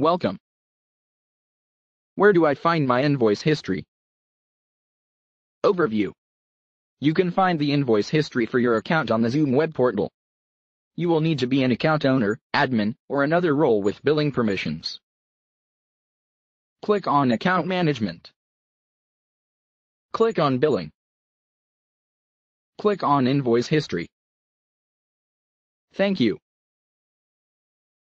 Welcome. Where do I find my invoice history? Overview. You can find the invoice history for your account on the Zoom web portal. You will need to be an account owner, admin, or another role with billing permissions. Click on Account Management. Click on Billing. Click on Invoice History. Thank you.